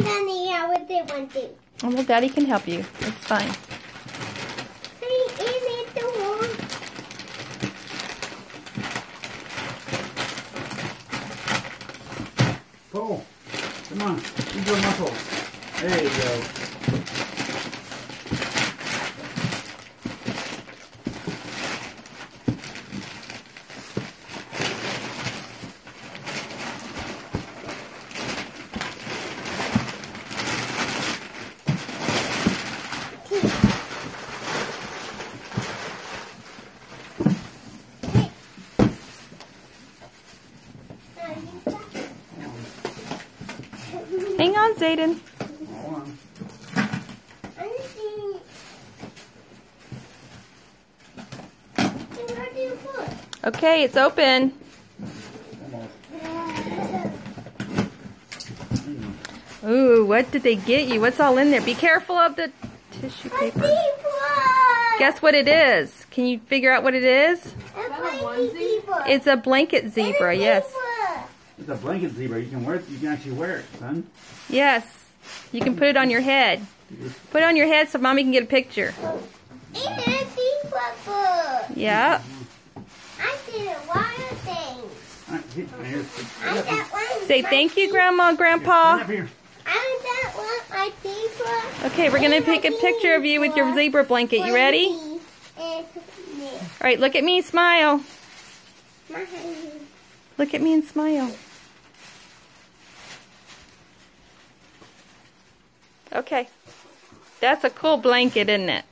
one down the air with the one thing. Oh, well, Daddy can help you. It's fine. Hey, is it the one? Pull. Come on. Use your muscles. There you go. Hang on, Zayden. Hold on. Where do you put? Okay, it's open. Ooh, what did they get you? What's all in there? Be careful of the tissue paper. Guess what it is? Can you figure out what it is? A. It's a blanket zebra, yes. Zebra. It's a blanket zebra. You can wear it. You can actually wear it, son. Yes. You can put it on your head. Put it on your head so mommy can get a picture. It's a zebra book. Yeah. I did a lot of things. All right, I got one. Say thank you, Grandma, Stand Grandpa. here. I got one. I zebra. Okay, we're going to take a picture of you with your zebra blanket. You ready? All right, look at me, smile. Look at me and smile. Okay. That's a cool blanket, isn't it?